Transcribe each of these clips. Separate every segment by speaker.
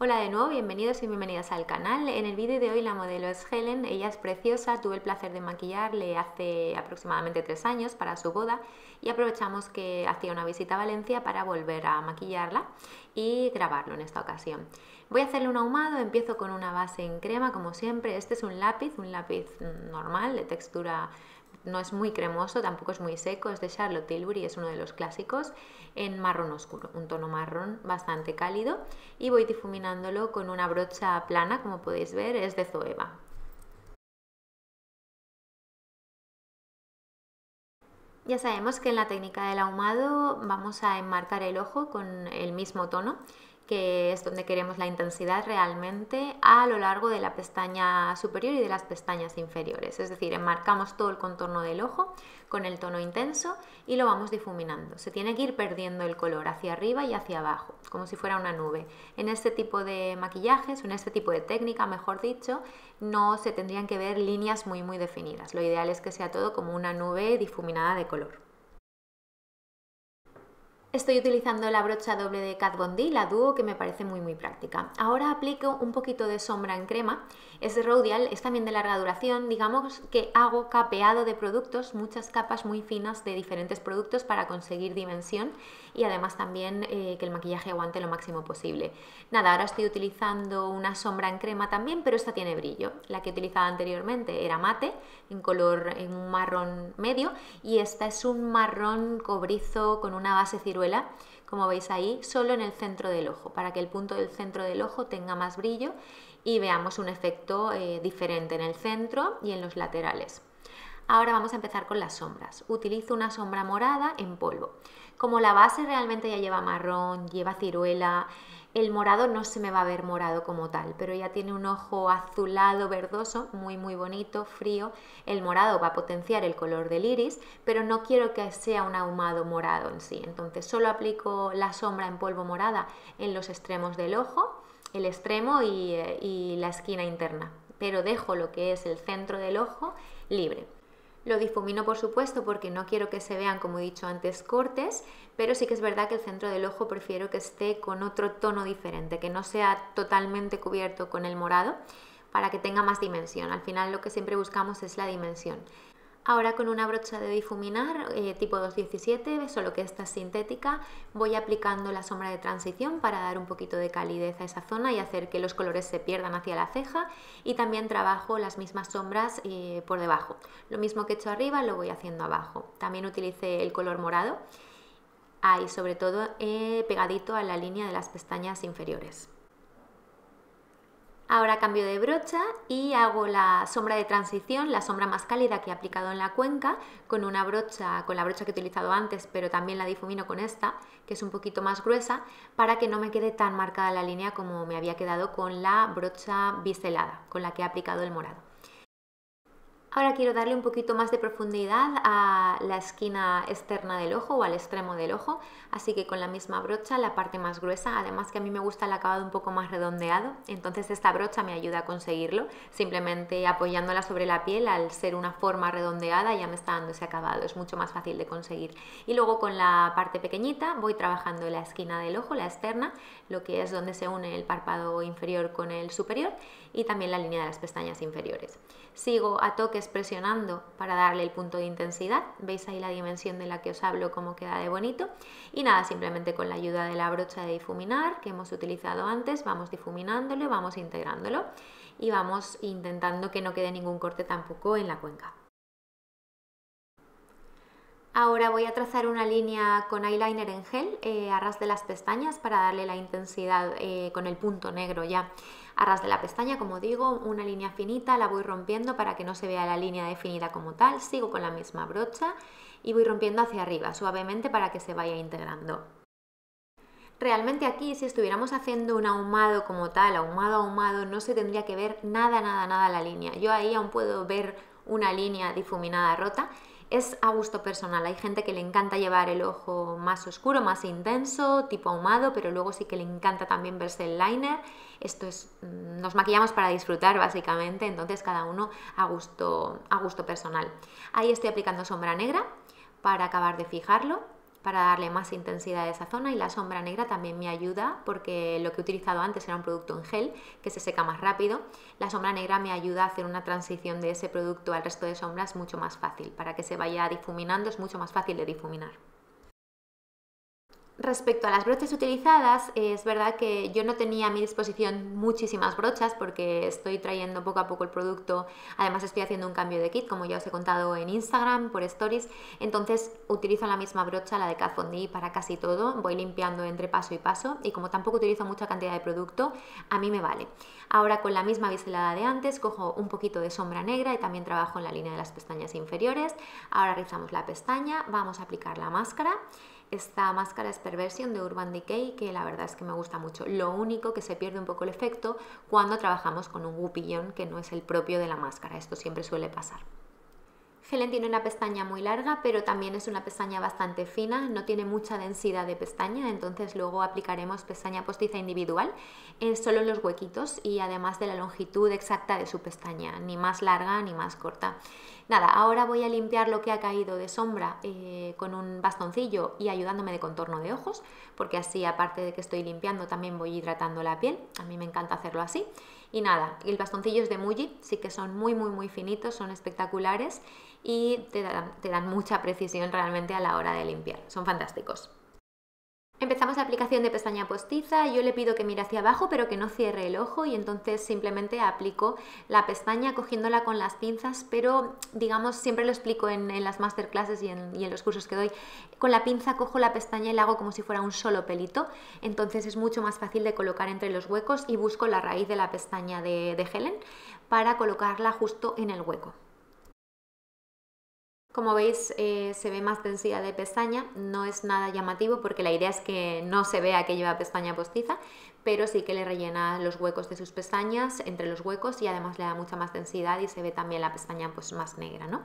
Speaker 1: Hola de nuevo, bienvenidos y bienvenidas al canal. En el vídeo de hoy la modelo es Helen, ella es preciosa, tuve el placer de maquillarle hace aproximadamente tres años para su boda y aprovechamos que hacía una visita a Valencia para volver a maquillarla y grabarlo en esta ocasión. Voy a hacerle un ahumado, empiezo con una base en crema como siempre, este es un lápiz, un lápiz normal de textura no es muy cremoso, tampoco es muy seco, es de Charlotte Tilbury, es uno de los clásicos, en marrón oscuro, un tono marrón bastante cálido y voy difuminándolo con una brocha plana, como podéis ver, es de Zoeva. Ya sabemos que en la técnica del ahumado vamos a enmarcar el ojo con el mismo tono que es donde queremos la intensidad realmente a lo largo de la pestaña superior y de las pestañas inferiores. Es decir, enmarcamos todo el contorno del ojo con el tono intenso y lo vamos difuminando. Se tiene que ir perdiendo el color hacia arriba y hacia abajo, como si fuera una nube. En este tipo de maquillajes, en este tipo de técnica, mejor dicho, no se tendrían que ver líneas muy muy definidas. Lo ideal es que sea todo como una nube difuminada de color. Estoy utilizando la brocha doble de Kat Von D, la Duo, que me parece muy muy práctica. Ahora aplico un poquito de sombra en crema. Es de Rodial, es también de larga duración. Digamos que hago capeado de productos, muchas capas muy finas de diferentes productos para conseguir dimensión y además también eh, que el maquillaje aguante lo máximo posible. Nada, ahora estoy utilizando una sombra en crema también, pero esta tiene brillo. La que he utilizado anteriormente era mate, en color en un marrón medio, y esta es un marrón cobrizo con una base como veis ahí, solo en el centro del ojo, para que el punto del centro del ojo tenga más brillo y veamos un efecto eh, diferente en el centro y en los laterales. Ahora vamos a empezar con las sombras. Utilizo una sombra morada en polvo. Como la base realmente ya lleva marrón, lleva ciruela, el morado no se me va a ver morado como tal, pero ya tiene un ojo azulado, verdoso, muy muy bonito, frío. El morado va a potenciar el color del iris, pero no quiero que sea un ahumado morado en sí. Entonces solo aplico la sombra en polvo morada en los extremos del ojo, el extremo y, eh, y la esquina interna, pero dejo lo que es el centro del ojo libre. Lo difumino por supuesto porque no quiero que se vean, como he dicho antes, cortes, pero sí que es verdad que el centro del ojo prefiero que esté con otro tono diferente, que no sea totalmente cubierto con el morado para que tenga más dimensión. Al final lo que siempre buscamos es la dimensión. Ahora con una brocha de difuminar eh, tipo 217, solo que esta es sintética, voy aplicando la sombra de transición para dar un poquito de calidez a esa zona y hacer que los colores se pierdan hacia la ceja y también trabajo las mismas sombras eh, por debajo. Lo mismo que he hecho arriba lo voy haciendo abajo. También utilicé el color morado ahí sobre todo eh, pegadito a la línea de las pestañas inferiores. Ahora cambio de brocha y hago la sombra de transición, la sombra más cálida que he aplicado en la cuenca, con una brocha, con la brocha que he utilizado antes, pero también la difumino con esta, que es un poquito más gruesa, para que no me quede tan marcada la línea como me había quedado con la brocha biselada, con la que he aplicado el morado. Ahora quiero darle un poquito más de profundidad a la esquina externa del ojo o al extremo del ojo, así que con la misma brocha, la parte más gruesa, además que a mí me gusta el acabado un poco más redondeado, entonces esta brocha me ayuda a conseguirlo, simplemente apoyándola sobre la piel, al ser una forma redondeada ya me está dando ese acabado, es mucho más fácil de conseguir. Y luego con la parte pequeñita voy trabajando la esquina del ojo, la externa, lo que es donde se une el párpado inferior con el superior y también la línea de las pestañas inferiores. Sigo a toques presionando para darle el punto de intensidad. Veis ahí la dimensión de la que os hablo, cómo queda de bonito. Y nada, simplemente con la ayuda de la brocha de difuminar que hemos utilizado antes, vamos difuminándolo, vamos integrándolo y vamos intentando que no quede ningún corte tampoco en la cuenca. Ahora voy a trazar una línea con eyeliner en gel eh, a ras de las pestañas para darle la intensidad eh, con el punto negro ya a ras de la pestaña, como digo, una línea finita, la voy rompiendo para que no se vea la línea definida como tal, sigo con la misma brocha y voy rompiendo hacia arriba suavemente para que se vaya integrando. Realmente aquí si estuviéramos haciendo un ahumado como tal, ahumado ahumado, no se tendría que ver nada, nada, nada la línea. Yo ahí aún puedo ver una línea difuminada rota es a gusto personal. Hay gente que le encanta llevar el ojo más oscuro, más intenso, tipo ahumado, pero luego sí que le encanta también verse el liner. Esto es, mm, nos maquillamos para disfrutar básicamente, entonces cada uno a gusto, a gusto personal. Ahí estoy aplicando sombra negra para acabar de fijarlo para darle más intensidad a esa zona y la sombra negra también me ayuda porque lo que he utilizado antes era un producto en gel que se seca más rápido. La sombra negra me ayuda a hacer una transición de ese producto al resto de sombras mucho más fácil. Para que se vaya difuminando es mucho más fácil de difuminar. Respecto a las brochas utilizadas, es verdad que yo no tenía a mi disposición muchísimas brochas porque estoy trayendo poco a poco el producto, además estoy haciendo un cambio de kit, como ya os he contado en Instagram, por stories, entonces utilizo la misma brocha, la de Kat para casi todo, voy limpiando entre paso y paso y como tampoco utilizo mucha cantidad de producto, a mí me vale. Ahora con la misma biselada de antes, cojo un poquito de sombra negra y también trabajo en la línea de las pestañas inferiores, ahora rizamos la pestaña, vamos a aplicar la máscara esta máscara es Perversion de Urban Decay, que la verdad es que me gusta mucho. Lo único que se pierde un poco el efecto cuando trabajamos con un gupillón que no es el propio de la máscara. Esto siempre suele pasar. Helen tiene una pestaña muy larga, pero también es una pestaña bastante fina, no tiene mucha densidad de pestaña, entonces luego aplicaremos pestaña postiza individual en solo los huequitos y además de la longitud exacta de su pestaña, ni más larga ni más corta. Nada, ahora voy a limpiar lo que ha caído de sombra eh, con un bastoncillo y ayudándome de contorno de ojos, porque así aparte de que estoy limpiando también voy hidratando la piel, a mí me encanta hacerlo así. Y nada, el bastoncillo es de Muji, sí que son muy muy muy finitos, son espectaculares y te dan, te dan mucha precisión realmente a la hora de limpiar, son fantásticos. Empezamos la aplicación de pestaña postiza, yo le pido que mire hacia abajo pero que no cierre el ojo y entonces simplemente aplico la pestaña cogiéndola con las pinzas, pero digamos siempre lo explico en, las masterclasses y en, y en, los cursos que doy, con la pinza cojo la pestaña y la hago como si fuera un solo pelito, entonces es mucho más fácil de colocar entre los huecos y busco la raíz de la pestaña de, de Helen para colocarla justo en el hueco. Como veis eh, se ve más densidad de pestaña, no es nada llamativo porque la idea es que no se vea que lleva pestaña postiza, pero sí que le rellena los huecos de sus pestañas entre los huecos y además le da mucha más densidad y se ve también la pestaña pues más negra, ¿no?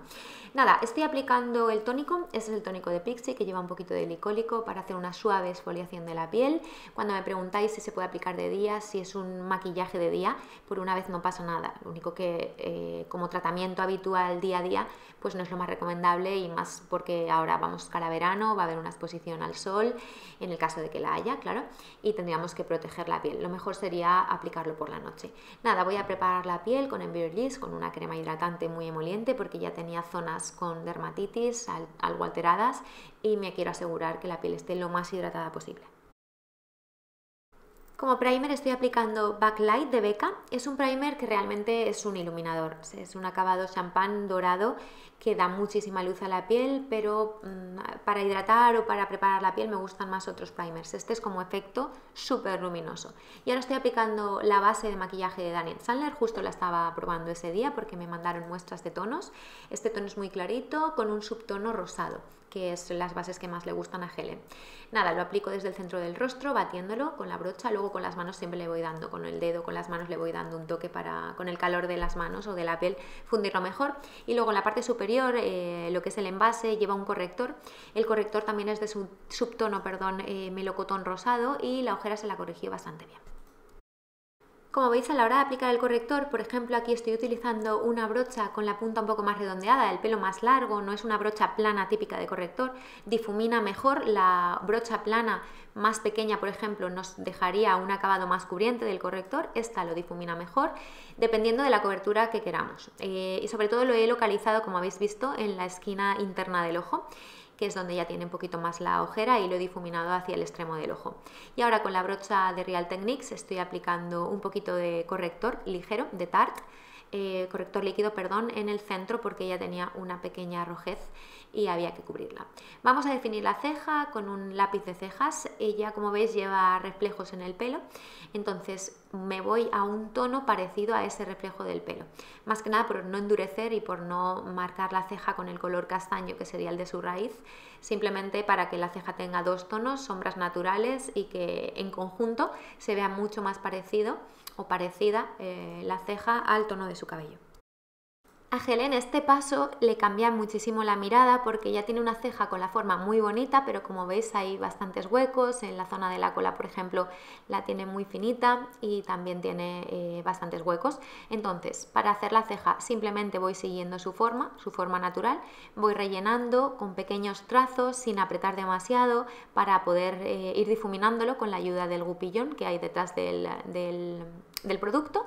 Speaker 1: Nada, estoy aplicando el tónico, ese es el tónico de Pixie que lleva un poquito de glicólico para hacer una suave exfoliación de la piel. Cuando me preguntáis si se puede aplicar de día, si es un maquillaje de día, por una vez no pasa nada, lo único que eh, como tratamiento habitual día a día pues no es lo más recomendable y más porque ahora vamos cara a verano, va a haber una exposición al sol, en el caso de que la haya, claro, y tendríamos que proteger la piel. Lo mejor sería aplicarlo por la noche. Nada, voy a preparar la piel con Envirlis, con una crema hidratante muy emoliente porque ya tenía zonas con dermatitis algo alteradas y me quiero asegurar que la piel esté lo más hidratada posible. Como primer estoy aplicando Backlight de Becca. Es un primer que realmente es un iluminador. Es un acabado champán dorado que da muchísima luz a la piel, pero mm, para hidratar o para preparar la piel me gustan más otros primers. Este es como efecto súper luminoso. Y ahora estoy aplicando la base de maquillaje de Daniel Sandler. Justo la estaba probando ese día porque me mandaron muestras de tonos. Este tono es muy clarito con un subtono rosado que es las bases que más le gustan a Helen. Nada, lo aplico desde el centro del rostro, batiéndolo con la brocha, luego con las manos siempre le voy dando, con el dedo, con las manos le voy dando un toque para, con el calor de las manos o de la piel, fundirlo mejor. Y luego en la parte superior, eh, lo que es el envase, lleva un corrector. El corrector también es de su subtono, perdón, eh, melocotón rosado y la ojera se la corrigió bastante bien. Como veis a la hora de aplicar el corrector, por ejemplo aquí estoy utilizando una brocha con la punta un poco más redondeada, el pelo más largo, no es una brocha plana típica de corrector, difumina mejor, la brocha plana más pequeña por ejemplo nos dejaría un acabado más cubriente del corrector, esta lo difumina mejor, dependiendo de la cobertura que queramos. Eh, y sobre todo lo he localizado como habéis visto en la esquina interna del ojo que es donde ya tiene un poquito más la ojera y lo he difuminado hacia el extremo del ojo. Y ahora con la brocha de Real Techniques estoy aplicando un poquito de corrector ligero de Tarte, eh, corrector líquido, perdón, en el centro porque ya tenía una pequeña rojez y había que cubrirla. Vamos a definir la ceja con un lápiz de cejas. Ella, como veis, lleva reflejos en el pelo, entonces me voy a un tono parecido a ese reflejo del pelo. Más que nada por no endurecer y por no marcar la ceja con el color castaño que sería el de su raíz, simplemente para que la ceja tenga dos tonos, sombras naturales y que en conjunto se vea mucho más parecido o parecida eh, la ceja al tono de su cabello. A Helen este paso le cambia muchísimo la mirada porque ya tiene una ceja con la forma muy bonita, pero como veis hay bastantes huecos. En la zona de la cola, por ejemplo, la tiene muy finita y también tiene eh, bastantes huecos. Entonces, para hacer la ceja simplemente voy siguiendo su forma, su forma natural. Voy rellenando con pequeños trazos sin apretar demasiado para poder eh, ir difuminándolo con la ayuda del gupillón que hay detrás del, del producto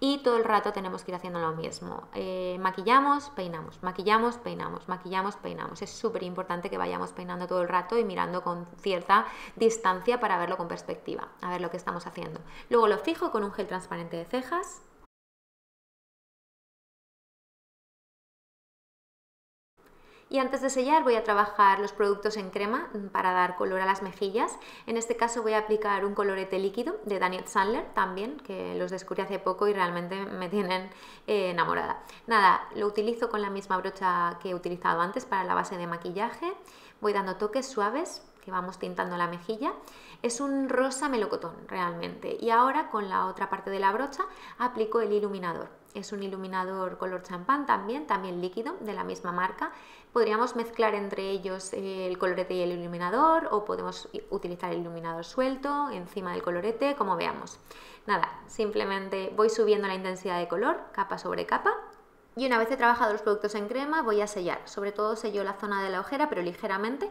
Speaker 1: y todo el rato tenemos que ir haciendo lo mismo. Eh, maquillamos, peinamos, maquillamos, peinamos, maquillamos, peinamos. Es súper importante que vayamos peinando todo el rato y mirando con cierta distancia para verlo con perspectiva, a ver lo que estamos haciendo. Luego lo fijo con un gel transparente de cejas Y antes de sellar voy a trabajar los productos en crema para dar color a las mejillas. En este caso voy a aplicar un colorete líquido de Daniel Sandler también, que los descubrí hace poco y realmente me tienen eh, enamorada. Nada, lo utilizo con la misma brocha que he utilizado antes para la base de maquillaje. Voy dando toques suaves que vamos tintando la mejilla. Es un rosa melocotón realmente. Y ahora con la otra parte de la brocha aplico el iluminador. Es un iluminador color champán también, también líquido, de la misma marca. Podríamos mezclar entre ellos el colorete y el iluminador o podemos utilizar el iluminador suelto encima del colorete, como veamos. Nada, simplemente voy subiendo la intensidad de color, capa sobre capa, y una vez he trabajado los productos en crema voy a sellar, sobre todo sello la zona de la ojera pero ligeramente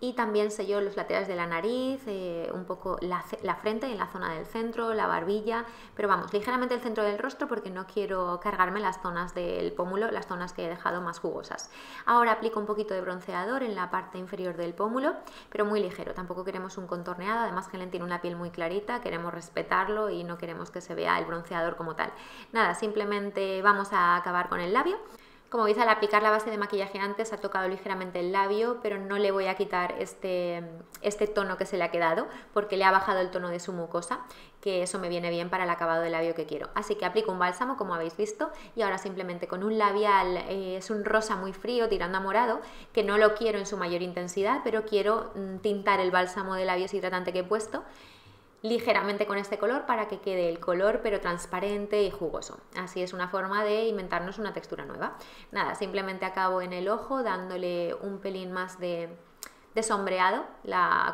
Speaker 1: y también sello los laterales de la nariz, eh, un poco la, frente en la zona del centro, la barbilla, pero vamos, ligeramente el centro del rostro porque no quiero cargarme las zonas del pómulo, las zonas que he dejado más jugosas. Ahora aplico un poquito de bronceador en la parte inferior del pómulo, pero muy ligero, tampoco queremos un contorneado, además Helen tiene una piel muy clarita, queremos respetarlo y no queremos que se vea el bronceador como tal. Nada, simplemente vamos a acabar con el labio. Como veis al aplicar la base de maquillaje antes ha tocado ligeramente el labio, pero no le voy a quitar este, este tono que se le ha quedado porque le ha bajado el tono de su mucosa, que eso me viene bien para el acabado de labio que quiero. Así que aplico un bálsamo como habéis visto y ahora simplemente con un labial, eh, es un rosa muy frío tirando a morado, que no lo quiero en su mayor intensidad, pero quiero mm, tintar el bálsamo de labios hidratante que he puesto ligeramente con este color para que quede el color pero transparente y jugoso. Así es una forma de inventarnos una textura nueva. Nada, simplemente acabo en el ojo dándole un pelín más de de sombreado,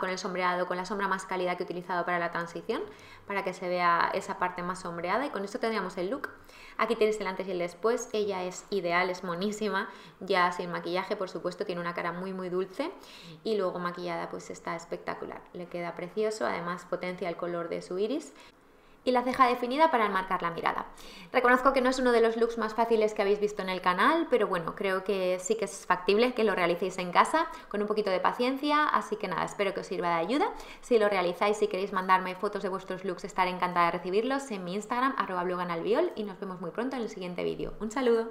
Speaker 1: con el sombreado, con la sombra más cálida que he utilizado para la transición, para que se vea esa parte más sombreada y con esto tendríamos el look. Aquí tenéis el antes y el después, ella es ideal, es monísima, ya sin maquillaje por supuesto, tiene una cara muy muy dulce y luego maquillada pues está espectacular, le queda precioso, además potencia el color de su iris y la ceja definida para enmarcar la mirada. Reconozco que no es uno de los looks más fáciles que habéis visto en el canal, pero bueno, creo que sí que es factible que lo realicéis en casa con un poquito de paciencia, así que nada, espero que os sirva de ayuda. Si lo realizáis y queréis mandarme fotos de vuestros looks, estaré encantada de recibirlos en mi Instagram, arroba bloganalbiol, y nos vemos muy pronto en el siguiente vídeo. Un saludo.